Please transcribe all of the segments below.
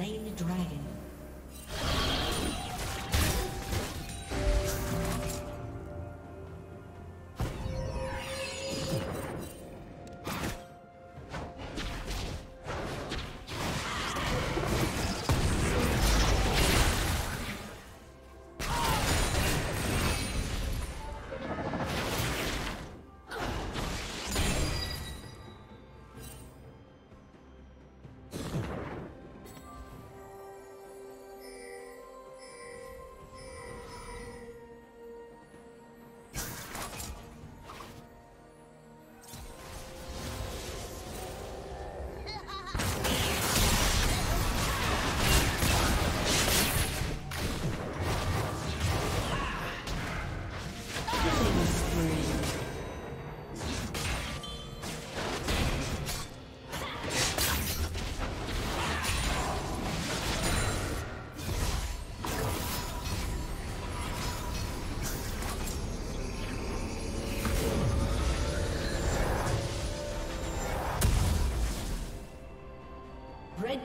Slain the dragon.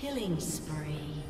Killing spree.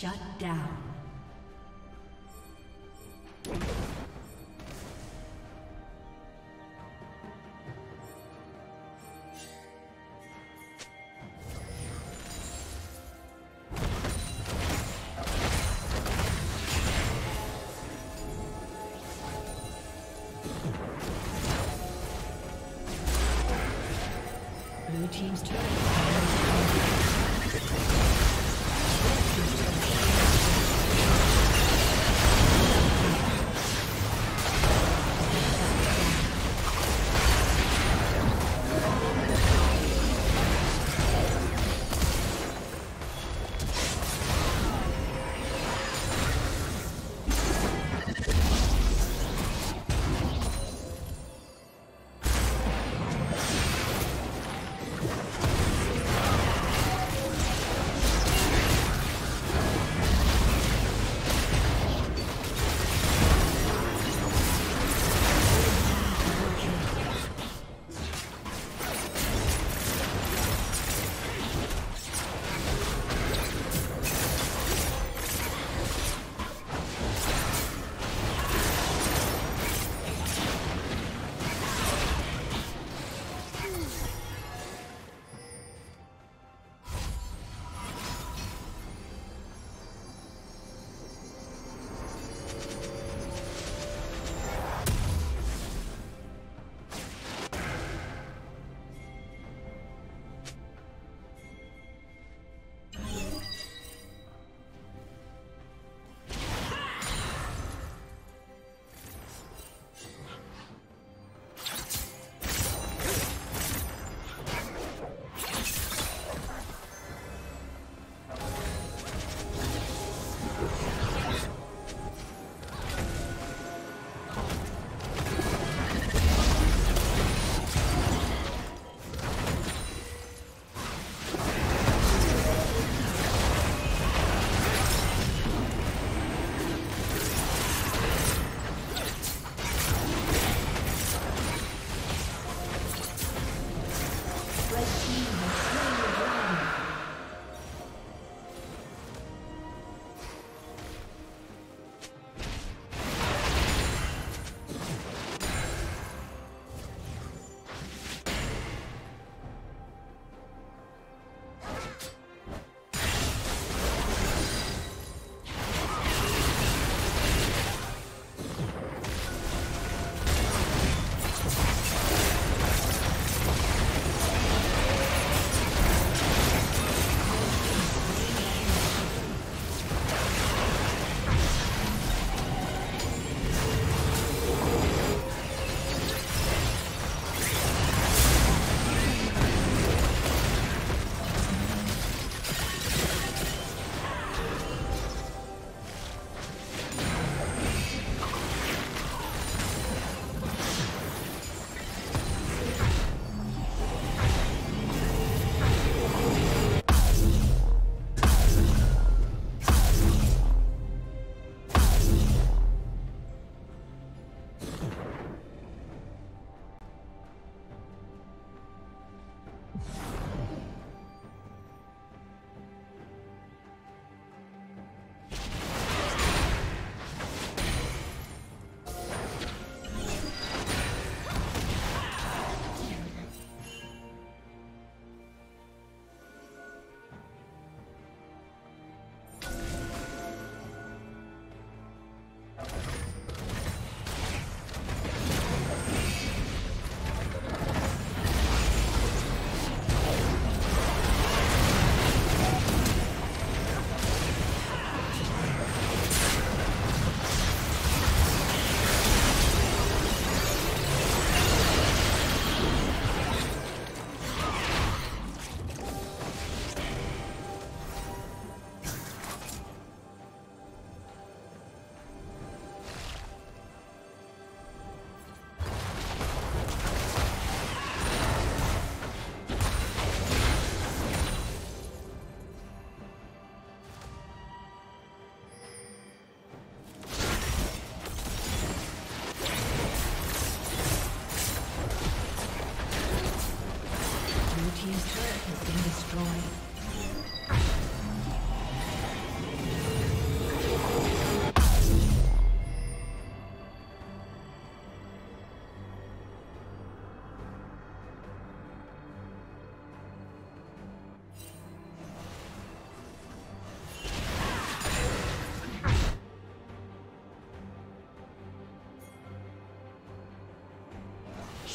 Shut down.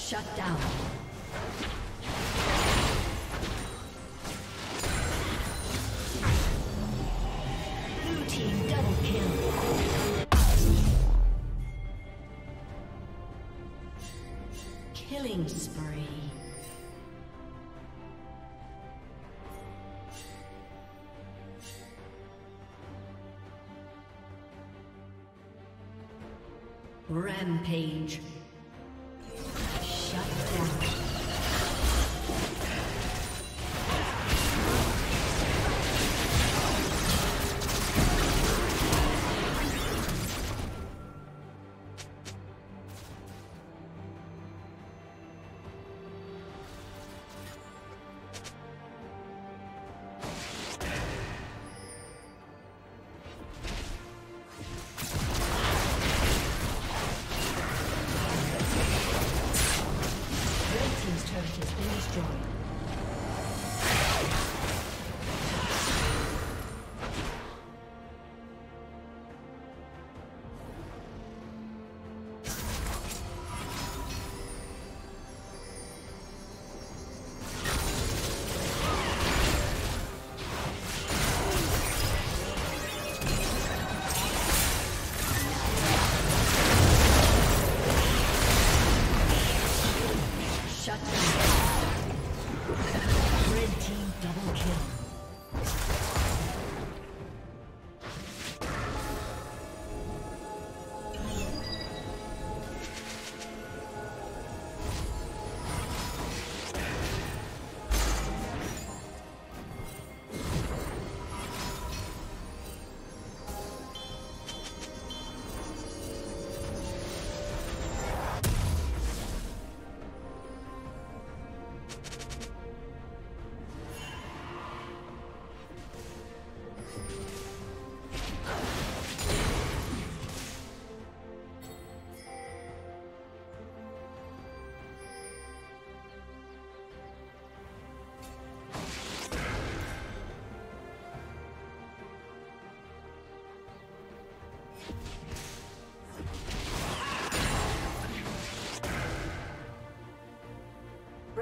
Shut down. Blue team double kill. Killing spree. Rampage.